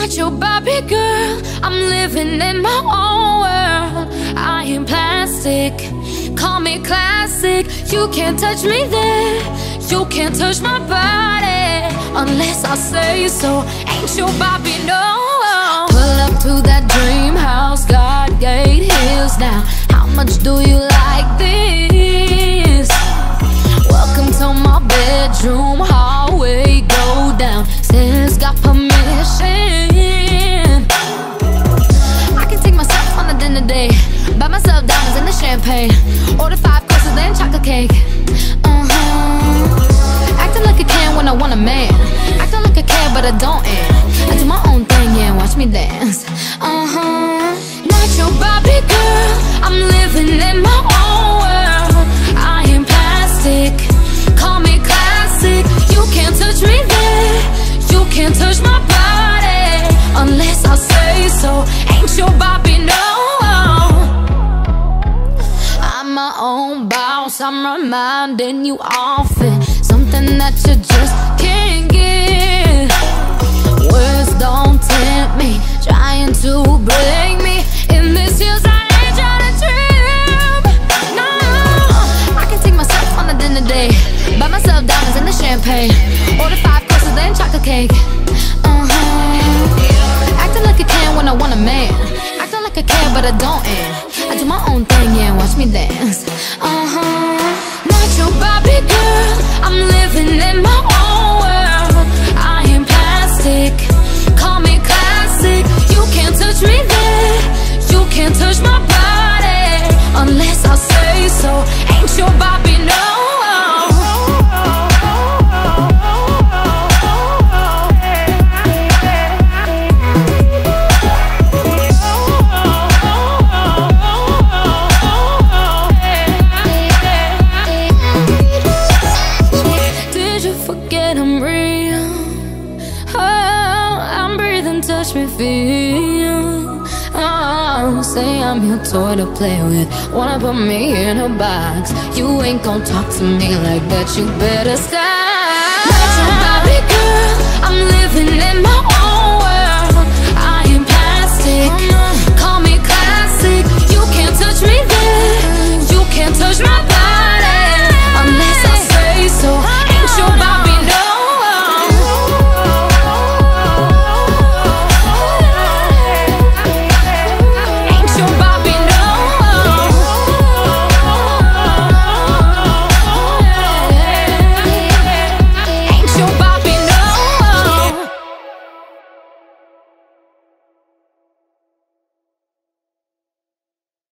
Not your Barbie girl. I'm living in my own world. I am plastic. Call me classic. You can't touch me there. You can't touch my body unless I say so. Ain't your Barbie no. Pull up to that dream house, God gate hills now. How much do you like the. Order five courses, then chocolate cake. Uh huh. Acting like a can when I want a man. Acting like I care, but I don't. And I do my own thing, yeah. Watch me dance. I'm reminding you often something that you just can't get. Words don't tempt me, trying to break me. In this year's I ain't trying to trip. No, I can take myself on a dinner date, buy myself diamonds and the champagne, order five courses then chocolate cake. Uh huh. Acting like I can when I want a man. Acting like I care, but I don't. And I do my own thing, yeah. Watch me dance. So. Ain't your Barbie no? Oh, touch me, feel. Don't say I'm your toy to play with. Wanna put me in a box? You ain't gonna talk to me like that. You better stop. Not your girl. I'm living in my